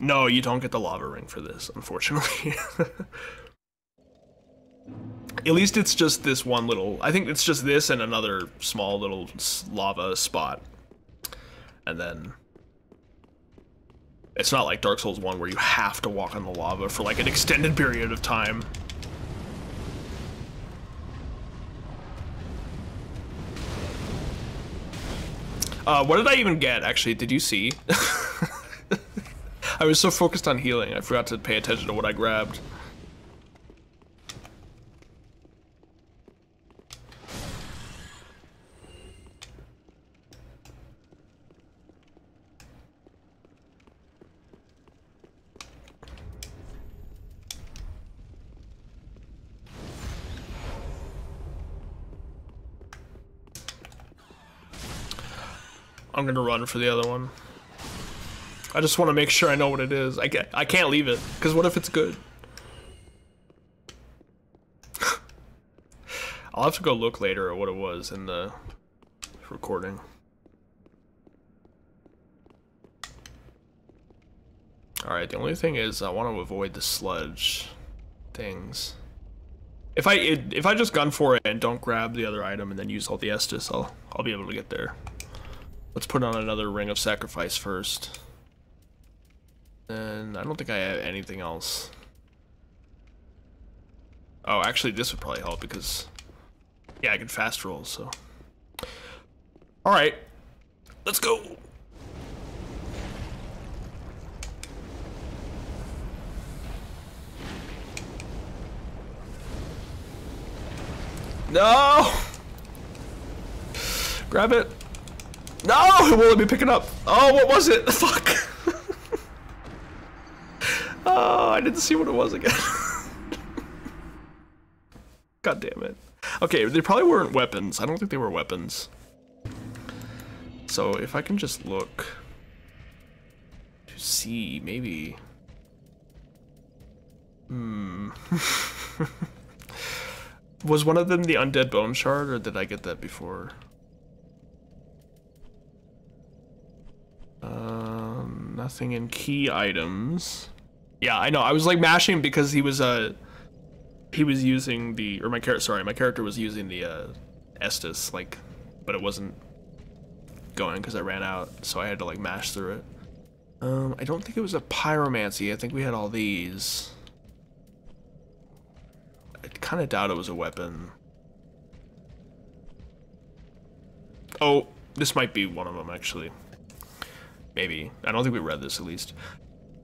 No, you don't get the lava ring for this, unfortunately. At least it's just this one little. I think it's just this and another small little lava spot. And then it's not like Dark Souls 1 where you have to walk on the lava for like an extended period of time. Uh, what did I even get, actually? Did you see? I was so focused on healing, I forgot to pay attention to what I grabbed. I'm gonna run for the other one. I just want to make sure I know what it is. I can't, I can't leave it, because what if it's good? I'll have to go look later at what it was in the recording. Alright, the only thing is I want to avoid the sludge things. If I if I just gun for it and don't grab the other item and then use all the Estus, I'll I'll be able to get there. Let's put on another Ring of Sacrifice first. And I don't think I have anything else. Oh, actually, this would probably help because... Yeah, I can fast roll, so... Alright. Let's go! No! Grab it. No, it won't let me pick it up. Oh, what was it? Fuck. I didn't see what it was again. God damn it. Okay, they probably weren't weapons. I don't think they were weapons. So if I can just look to see, maybe. Hmm. was one of them the undead bone shard, or did I get that before? Um, nothing in key items. Yeah, I know. I was like mashing because he was uh he was using the or my character sorry, my character was using the uh Estus like but it wasn't going because I ran out, so I had to like mash through it. Um, I don't think it was a pyromancy. I think we had all these. I kind of doubt it was a weapon. Oh, this might be one of them actually. Maybe. I don't think we read this at least.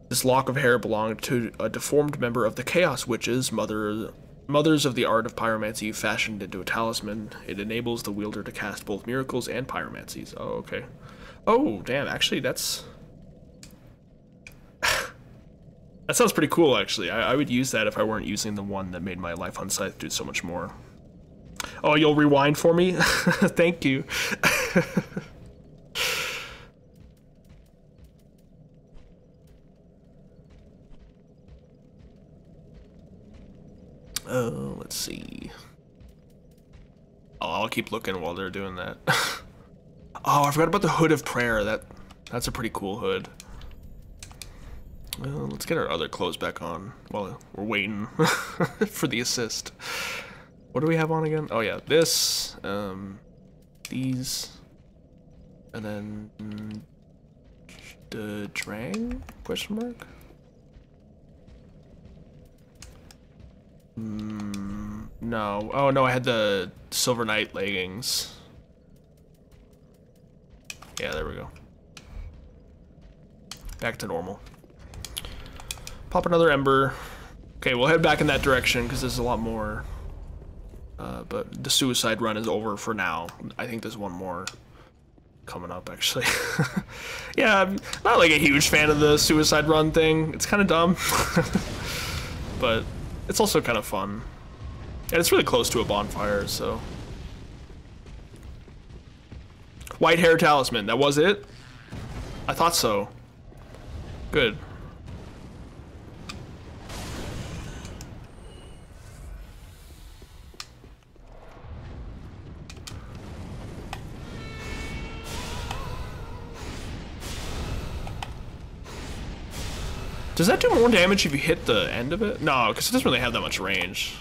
This lock of hair belonged to a deformed member of the Chaos Witches, mother, mothers of the art of pyromancy, fashioned into a talisman. It enables the wielder to cast both miracles and pyromancies. Oh, okay. Oh, damn, actually, that's... that sounds pretty cool, actually. I, I, would use that if I weren't using the one that made my life on scythe do so much more. Oh, you'll rewind for me? Thank you. Uh, let's see. Oh, I'll keep looking while they're doing that. oh, I forgot about the Hood of Prayer. That That's a pretty cool hood. Well, let's get our other clothes back on while we're waiting for the assist. What do we have on again? Oh yeah, this, um, these, and then the Drang? Question mark? Mm, no. Oh, no, I had the Silver Knight leggings. Yeah, there we go. Back to normal. Pop another Ember. Okay, we'll head back in that direction because there's a lot more. Uh, but the suicide run is over for now. I think there's one more coming up, actually. yeah, I'm not like a huge fan of the suicide run thing. It's kind of dumb. but it's also kind of fun. And it's really close to a bonfire, so... White hair talisman, that was it? I thought so. Good. Does that do more damage if you hit the end of it? No, because it doesn't really have that much range.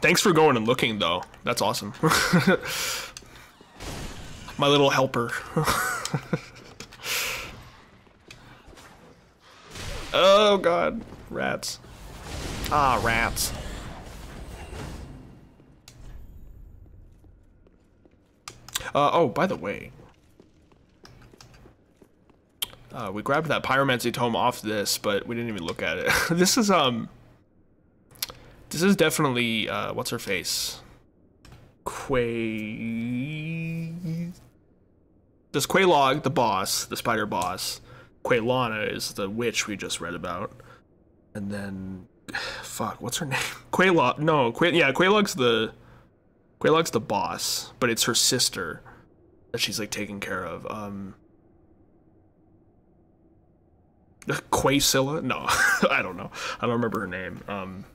Thanks for going and looking, though. That's awesome. My little helper. oh, God. Rats. Ah, rats. Uh, oh, by the way. Uh, we grabbed that pyromancy tome off this, but we didn't even look at it. this is, um... This is definitely, uh, what's her face? Quay... This Quelaag, the boss, the spider boss. Quelana is the witch we just read about. And then... Fuck, what's her name? Quelaag, no, Quay, yeah, Quelaag's the... Quelaag's the boss, but it's her sister that she's, like, taking care of. Um... Quaysilla? No, I don't know. I don't remember her name. Um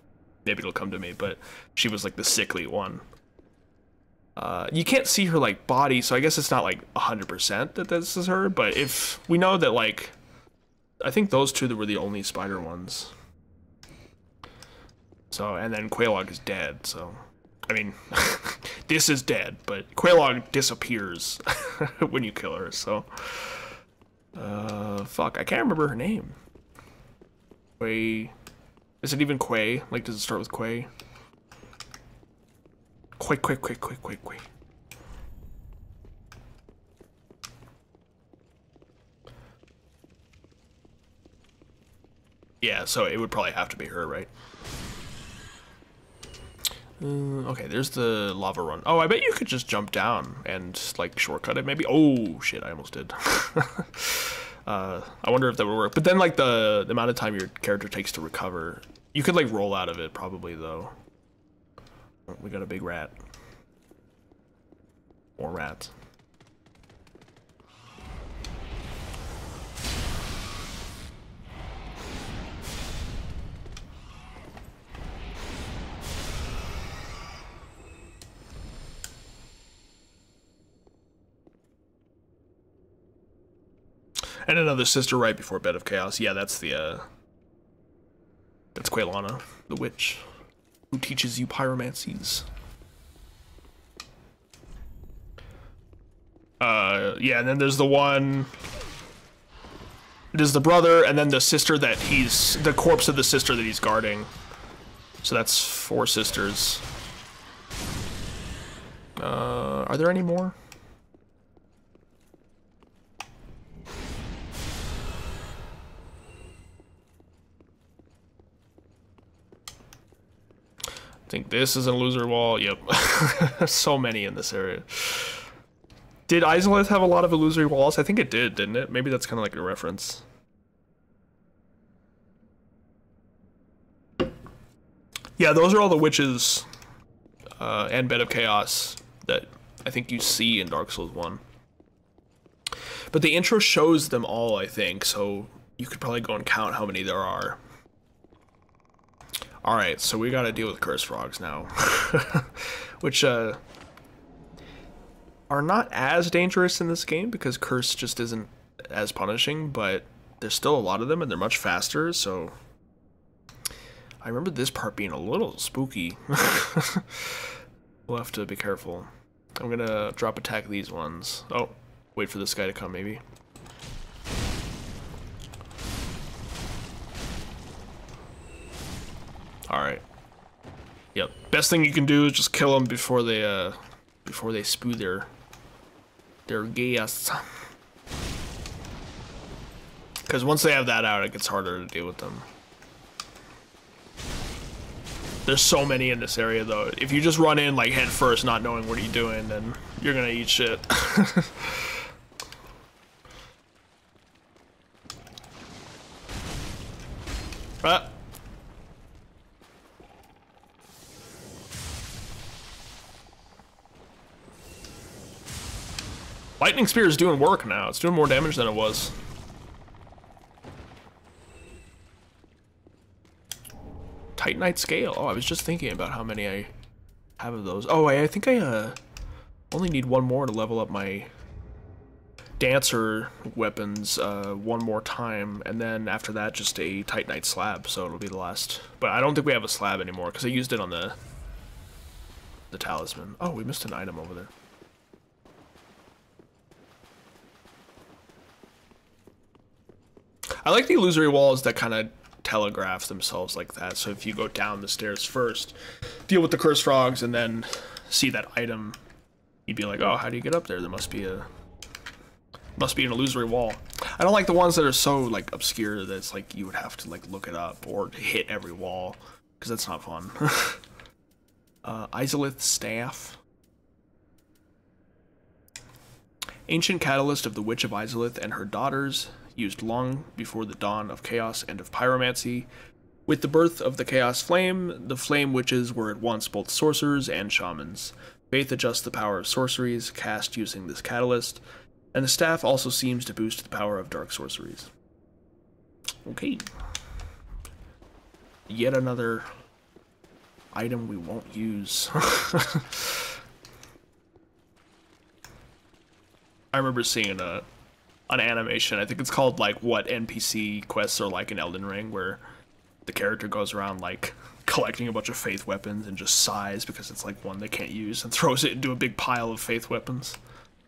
maybe it'll come to me, but she was like the sickly one. Uh, you can't see her like body, so I guess it's not like a 100% that this is her, but if we know that like, I think those two that were the only spider ones. So, and then Quelaag is dead, so, I mean, this is dead, but Quelaag disappears when you kill her, so. Uh, fuck, I can't remember her name. Quay. Is it even Quay? Like, does it start with Quay? Quay, Quay, Quay, Quay, Quay, Quay. Yeah, so it would probably have to be her, right? Uh, okay, there's the lava run. Oh, I bet you could just jump down and, like, shortcut it, maybe? Oh, shit, I almost did. uh, I wonder if that would work. But then, like, the, the amount of time your character takes to recover you could like roll out of it probably though. Oh, we got a big rat. More rats. And another sister right before Bed of Chaos. Yeah, that's the uh that's Quelana, the witch, who teaches you pyromancies. Uh, yeah, and then there's the one. There's the brother, and then the sister that he's the corpse of the sister that he's guarding. So that's four sisters. Uh, are there any more? Think this is an illusory wall. Yep. so many in this area. Did Izalith have a lot of illusory walls? I think it did, didn't it? Maybe that's kind of like a reference. Yeah, those are all the witches uh, and Bed of Chaos that I think you see in Dark Souls 1. But the intro shows them all, I think, so you could probably go and count how many there are. Alright, so we gotta deal with curse frogs now. Which, uh, are not as dangerous in this game because curse just isn't as punishing, but there's still a lot of them and they're much faster, so... I remember this part being a little spooky. we'll have to be careful. I'm gonna drop attack these ones. Oh, wait for this guy to come, maybe. Alright. Yep. Best thing you can do is just kill them before they, uh, before they spew their, their gas. Because once they have that out, it gets harder to deal with them. There's so many in this area, though. If you just run in, like, head first, not knowing what you're doing, then you're gonna eat shit. ah. Lightning Spear is doing work now. It's doing more damage than it was. Titanite scale. Oh, I was just thinking about how many I have of those. Oh, I, I think I uh, only need one more to level up my dancer weapons uh, one more time, and then after that, just a Titanite slab, so it'll be the last. But I don't think we have a slab anymore, because I used it on the the talisman. Oh, we missed an item over there. I like the illusory walls that kind of telegraph themselves like that. So if you go down the stairs first, deal with the cursed frogs, and then see that item, you'd be like, oh, how do you get up there? There must be a must be an illusory wall. I don't like the ones that are so like obscure that it's like you would have to like look it up or hit every wall because that's not fun. uh, Izalith staff. Ancient catalyst of the Witch of Izalith and her daughters, used long before the dawn of chaos and of pyromancy. With the birth of the Chaos Flame, the Flame Witches were at once both sorcerers and shamans. Faith adjusts the power of sorceries cast using this catalyst, and the staff also seems to boost the power of dark sorceries. Okay. Yet another item we won't use. I remember seeing a an animation. I think it's called like what NPC quests are like in Elden Ring, where the character goes around like collecting a bunch of faith weapons and just sighs because it's like one they can't use and throws it into a big pile of faith weapons.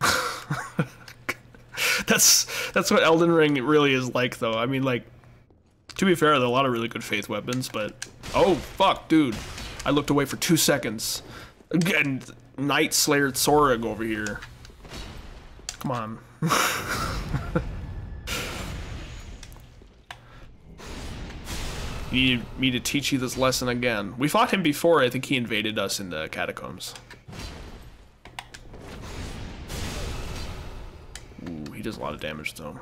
that's that's what Elden Ring really is like, though. I mean, like to be fair, there are a lot of really good faith weapons, but oh fuck, dude, I looked away for two seconds. Again, Knight Slayer Tsorig over here. Come on. need me to teach you this lesson again. We fought him before. I think he invaded us in the catacombs. Ooh, he does a lot of damage though.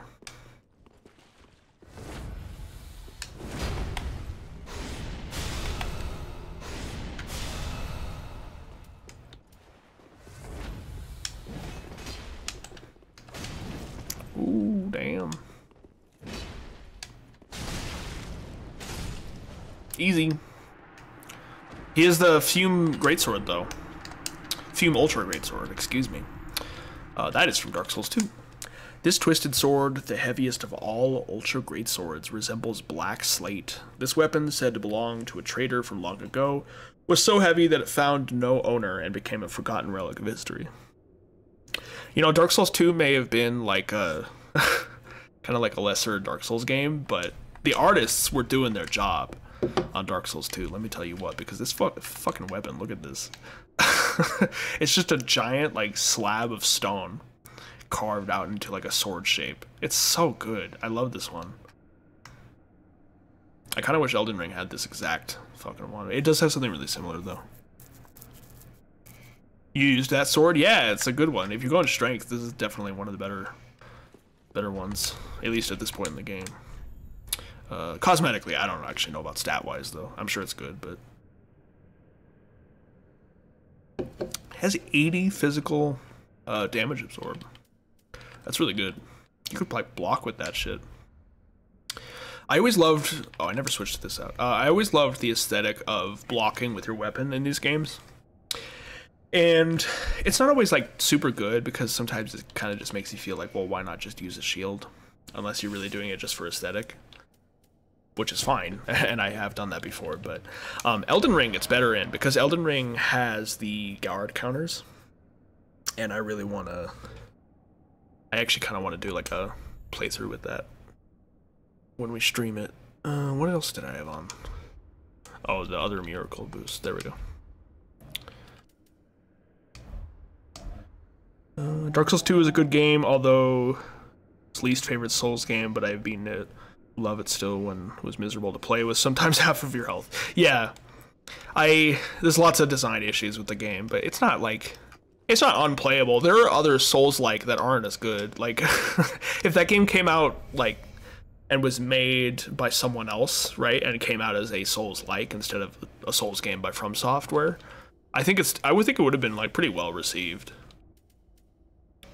He has the Fume Greatsword, though. Fume Ultra Greatsword, excuse me. Uh, that is from Dark Souls 2. This twisted sword, the heaviest of all ultra great swords, resembles black slate. This weapon, said to belong to a trader from long ago, was so heavy that it found no owner and became a forgotten relic of history. You know, Dark Souls 2 may have been like a kind of like a lesser Dark Souls game, but the artists were doing their job on Dark Souls 2. Let me tell you what, because this fu fucking weapon, look at this. it's just a giant like slab of stone carved out into like a sword shape. It's so good. I love this one. I kind of wish Elden Ring had this exact fucking one. It does have something really similar though. You used that sword? Yeah, it's a good one. If you go in strength, this is definitely one of the better better ones, at least at this point in the game. Uh, cosmetically, I don't actually know about stat-wise, though. I'm sure it's good, but... has 80 physical uh, damage absorb. That's really good. You could like block with that shit. I always loved. Oh, I never switched this out. Uh, I always loved the aesthetic of blocking with your weapon in these games. And it's not always like super good because sometimes it kind of just makes you feel like, well, why not just use a shield? Unless you're really doing it just for aesthetic. Which is fine, and I have done that before, but um, Elden Ring gets better in because Elden Ring has the guard counters, and I really want to. I actually kind of want to do like a playthrough with that when we stream it. Uh, what else did I have on? Oh, the other miracle boost. There we go. Uh, Dark Souls 2 is a good game, although it's least favorite Souls game, but I've beaten to love it still when it was miserable to play with sometimes half of your health. Yeah, I there's lots of design issues with the game, but it's not like it's not unplayable. There are other Souls like that aren't as good. Like if that game came out like and was made by someone else, right, and came out as a Souls like instead of a Souls game by From Software, I think it's I would think it would have been like pretty well received